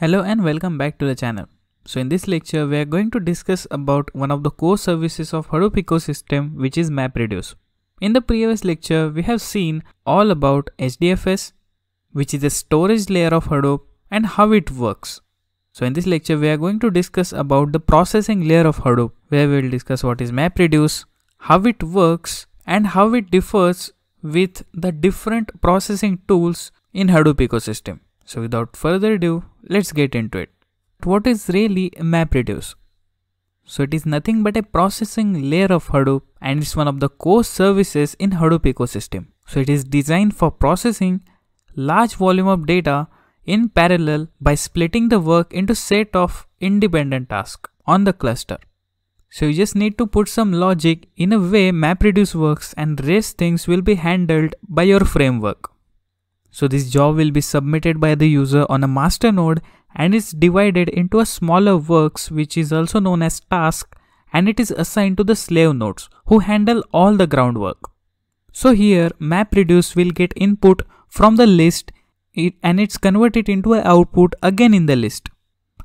Hello and welcome back to the channel. So in this lecture, we are going to discuss about one of the core services of Hadoop ecosystem, which is MapReduce. In the previous lecture, we have seen all about HDFS, which is a storage layer of Hadoop and how it works. So in this lecture, we are going to discuss about the processing layer of Hadoop, where we will discuss what is MapReduce, how it works, and how it differs with the different processing tools in Hadoop ecosystem. So without further ado, let's get into it. What is really MapReduce? So it is nothing but a processing layer of Hadoop and it's one of the core services in Hadoop ecosystem. So it is designed for processing large volume of data in parallel by splitting the work into set of independent tasks on the cluster. So you just need to put some logic in a way MapReduce works and rest things will be handled by your framework. So this job will be submitted by the user on a master node and is divided into a smaller works which is also known as task and it is assigned to the slave nodes who handle all the groundwork. So here MapReduce will get input from the list and it's converted into an output again in the list.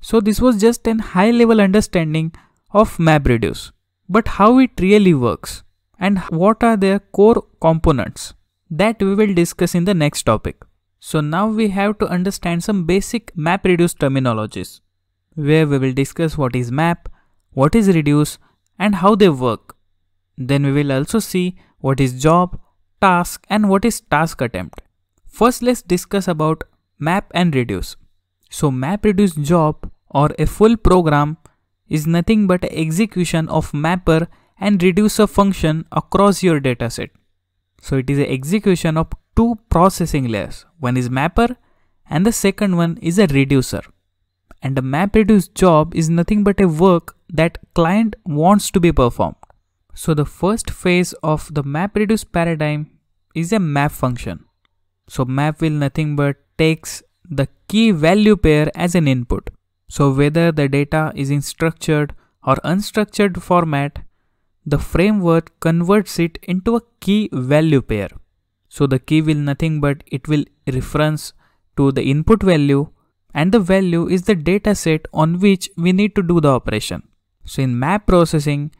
So this was just an high level understanding of MapReduce. But how it really works and what are their core components? That we will discuss in the next topic. So now we have to understand some basic MapReduce terminologies, where we will discuss what is map, what is reduce, and how they work. Then we will also see what is job, task, and what is task attempt. First let's discuss about map and reduce. So MapReduce job or a full program is nothing but execution of mapper and reducer function across your dataset. So it is a execution of two processing layers. One is mapper and the second one is a reducer. And a MapReduce job is nothing but a work that client wants to be performed. So the first phase of the MapReduce paradigm is a map function. So map will nothing but takes the key value pair as an input. So whether the data is in structured or unstructured format, the framework converts it into a key value pair. So the key will nothing but it will reference to the input value and the value is the data set on which we need to do the operation. So in map processing,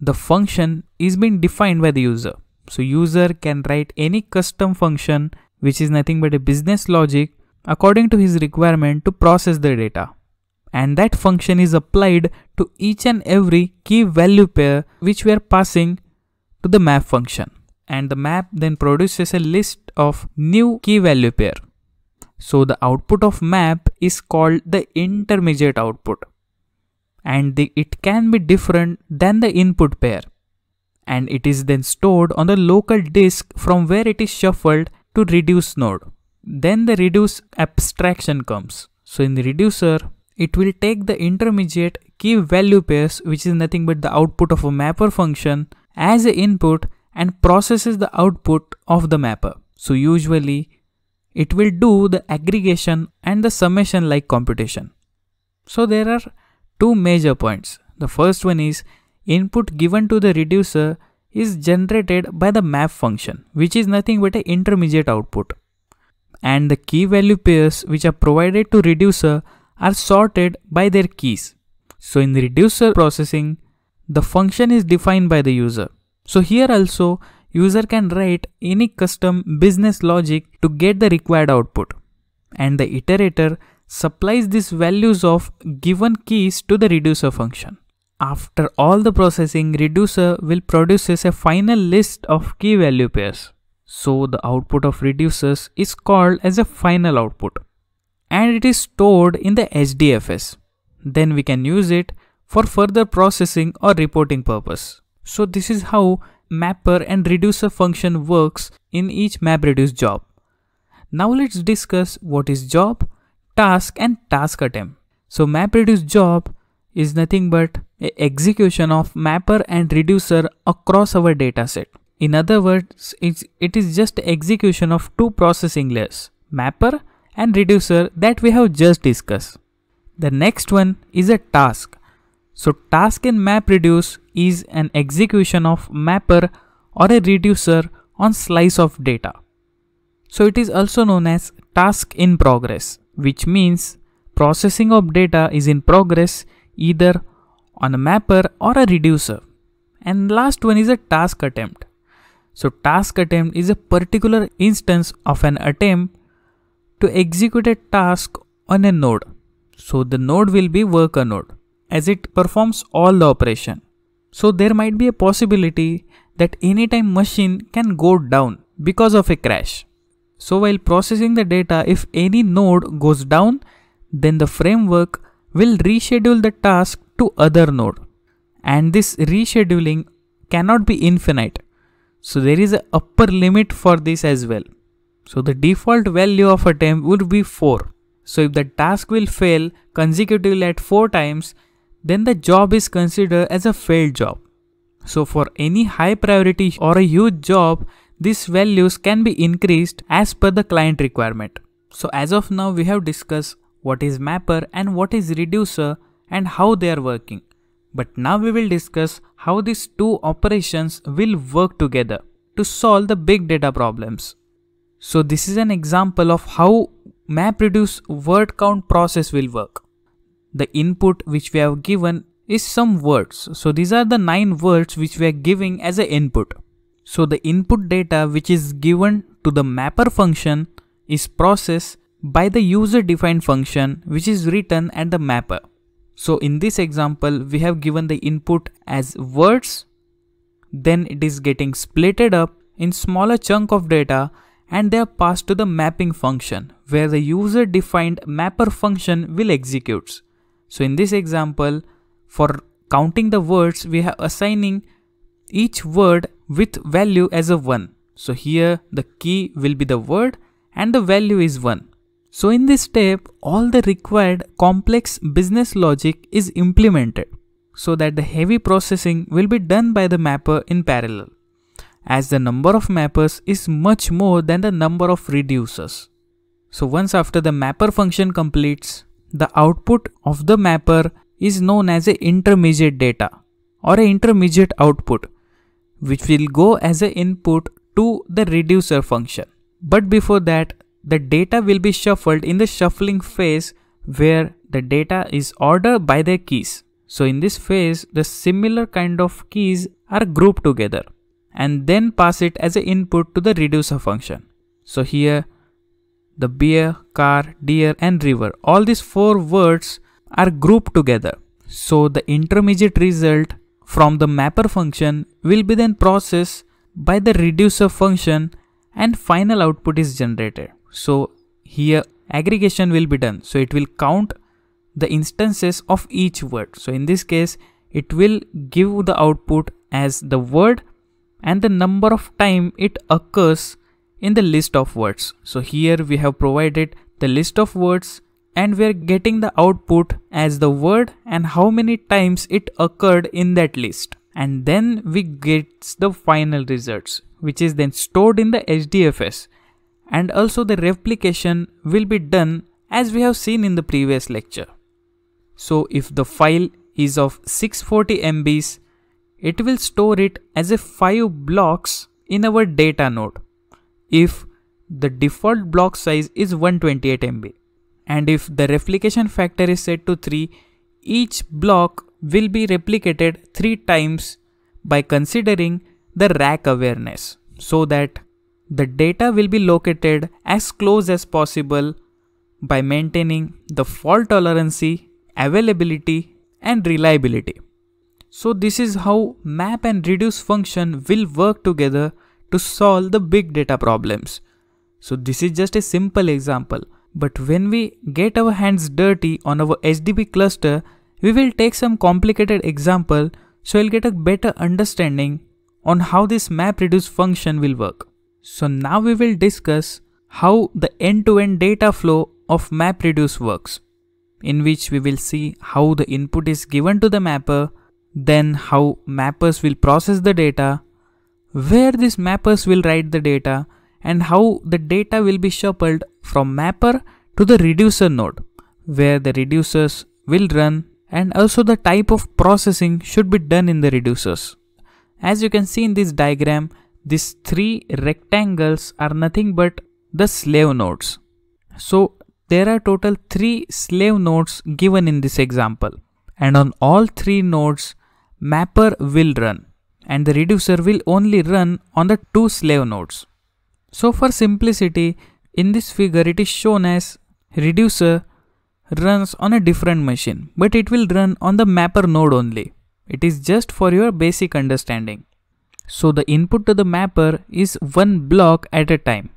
the function is being defined by the user. So user can write any custom function which is nothing but a business logic according to his requirement to process the data and that function is applied to each and every key value pair which we are passing to the map function and the map then produces a list of new key value pair. So the output of map is called the intermediate output and the, it can be different than the input pair and it is then stored on the local disk from where it is shuffled to reduce node. Then the reduce abstraction comes. So in the reducer, it will take the intermediate key value pairs which is nothing but the output of a mapper function as an input and processes the output of the mapper. So usually it will do the aggregation and the summation like computation. So there are two major points. The first one is input given to the reducer is generated by the map function which is nothing but an intermediate output. And the key value pairs which are provided to reducer are sorted by their keys. So in reducer processing, the function is defined by the user. So here also, user can write any custom business logic to get the required output. And the iterator supplies these values of given keys to the reducer function. After all the processing, reducer will produces a final list of key value pairs. So the output of reducers is called as a final output and it is stored in the HDFS. Then we can use it for further processing or reporting purpose. So this is how mapper and reducer function works in each MapReduce job. Now let's discuss what is job, task and task attempt. So MapReduce job is nothing but execution of mapper and reducer across our dataset. In other words, it's, it is just execution of two processing layers, mapper and reducer that we have just discussed. The next one is a task. So task in MapReduce is an execution of mapper or a reducer on slice of data. So it is also known as task in progress, which means processing of data is in progress either on a mapper or a reducer. And last one is a task attempt. So task attempt is a particular instance of an attempt to execute a task on a node. So the node will be worker node as it performs all the operation. So there might be a possibility that anytime machine can go down because of a crash. So while processing the data, if any node goes down, then the framework will reschedule the task to other node. And this rescheduling cannot be infinite. So there is a upper limit for this as well. So the default value of a time would be 4. So if the task will fail consecutively at 4 times, then the job is considered as a failed job. So for any high priority or a huge job, these values can be increased as per the client requirement. So as of now we have discussed what is mapper and what is reducer and how they are working. But now we will discuss how these two operations will work together to solve the big data problems. So this is an example of how MapReduce word count process will work. The input which we have given is some words. So these are the nine words which we are giving as an input. So the input data which is given to the mapper function is processed by the user defined function which is written at the mapper. So in this example we have given the input as words then it is getting splitted up in smaller chunk of data and they are passed to the mapping function where the user defined mapper function will execute. So in this example for counting the words, we are assigning each word with value as a 1. So here the key will be the word and the value is 1. So in this step, all the required complex business logic is implemented so that the heavy processing will be done by the mapper in parallel as the number of mappers is much more than the number of reducers. So once after the mapper function completes, the output of the mapper is known as a intermediate data or intermediate output which will go as an input to the reducer function. But before that, the data will be shuffled in the shuffling phase where the data is ordered by their keys. So in this phase, the similar kind of keys are grouped together and then pass it as an input to the reducer function. So here, the beer, car, deer and river, all these four words are grouped together. So the intermediate result from the mapper function will be then processed by the reducer function and final output is generated. So here aggregation will be done. So it will count the instances of each word. So in this case, it will give the output as the word and the number of time it occurs in the list of words. So here we have provided the list of words and we're getting the output as the word and how many times it occurred in that list and then we get the final results which is then stored in the HDFS and also the replication will be done as we have seen in the previous lecture. So if the file is of 640 MBs, it will store it as a 5 blocks in our data node if the default block size is 128 MB and if the replication factor is set to 3, each block will be replicated 3 times by considering the rack awareness so that the data will be located as close as possible by maintaining the fault tolerance, availability and reliability. So this is how map and reduce function will work together to solve the big data problems. So this is just a simple example but when we get our hands dirty on our HDP cluster, we will take some complicated example so you'll get a better understanding on how this map reduce function will work. So now we will discuss how the end-to-end -end data flow of MapReduce works, in which we will see how the input is given to the mapper, then how mappers will process the data, where these mappers will write the data, and how the data will be shuffled from mapper to the reducer node where the reducers will run and also the type of processing should be done in the reducers. As you can see in this diagram, these three rectangles are nothing but the slave nodes. So there are total 3 slave nodes given in this example and on all 3 nodes mapper will run and the reducer will only run on the 2 slave nodes. So for simplicity in this figure it is shown as reducer runs on a different machine but it will run on the mapper node only. It is just for your basic understanding. So the input to the mapper is one block at a time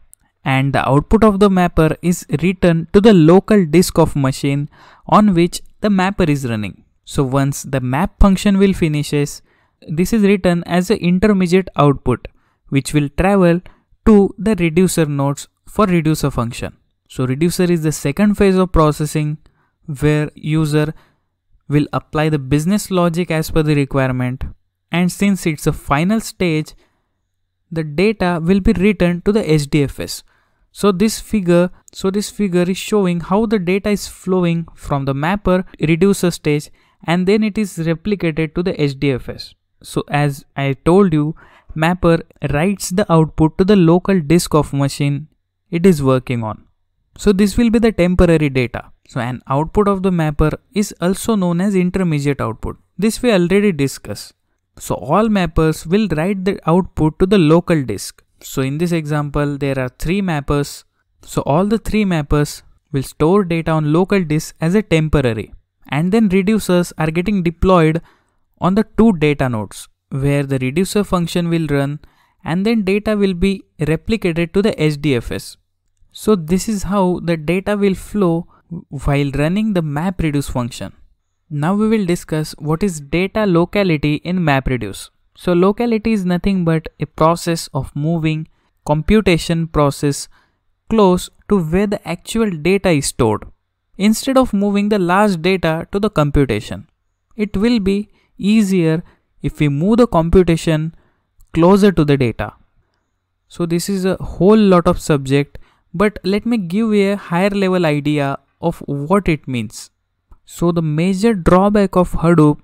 and the output of the mapper is written to the local disk of machine on which the mapper is running. So once the map function will finishes, this is written as an intermediate output which will travel to the reducer nodes for reducer function. So reducer is the second phase of processing where user will apply the business logic as per the requirement and since it's a final stage the data will be written to the HDFS. So this figure so this figure is showing how the data is flowing from the mapper reducer stage and then it is replicated to the HDFS. So as I told you mapper writes the output to the local disk of machine it is working on. So this will be the temporary data. So an output of the mapper is also known as intermediate output. This we already discussed. So all mappers will write the output to the local disk. So in this example there are three mappers. So all the three mappers will store data on local disk as a temporary and then reducers are getting deployed on the two data nodes where the reducer function will run and then data will be replicated to the HDFS. So this is how the data will flow while running the MapReduce function. Now we will discuss what is data locality in MapReduce. So locality is nothing but a process of moving computation process close to where the actual data is stored instead of moving the large data to the computation. It will be easier if we move the computation closer to the data. So this is a whole lot of subject but let me give you a higher level idea of what it means. So the major drawback of Hadoop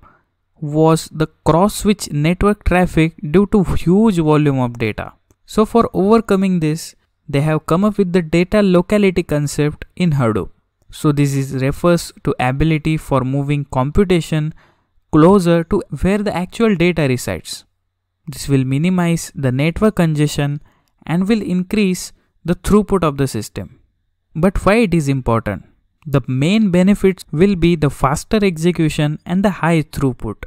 was the cross switch network traffic due to huge volume of data. So for overcoming this, they have come up with the data locality concept in Hadoop. So this is refers to ability for moving computation closer to where the actual data resides. This will minimize the network congestion and will increase the throughput of the system. But why it is important? The main benefits will be the faster execution and the high throughput.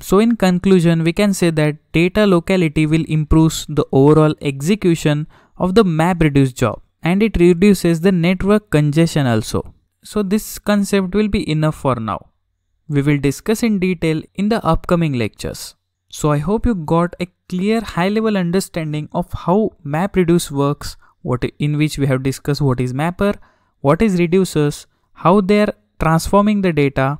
So in conclusion, we can say that data locality will improve the overall execution of the MapReduce job and it reduces the network congestion also. So this concept will be enough for now. We will discuss in detail in the upcoming lectures. So I hope you got a clear high level understanding of how MapReduce works, what in which we have discussed what is mapper, what is reducers, how they are transforming the data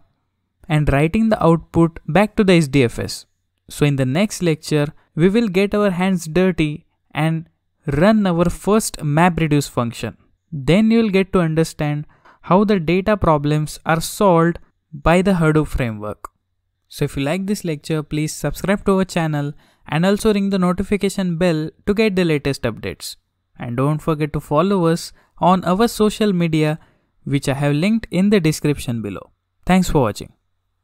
and writing the output back to the HDFS. So in the next lecture, we will get our hands dirty and run our first MapReduce function. Then you will get to understand how the data problems are solved by the Hadoop framework. So if you like this lecture, please subscribe to our channel and also ring the notification bell to get the latest updates. And don't forget to follow us on our social media which I have linked in the description below. Thanks for watching.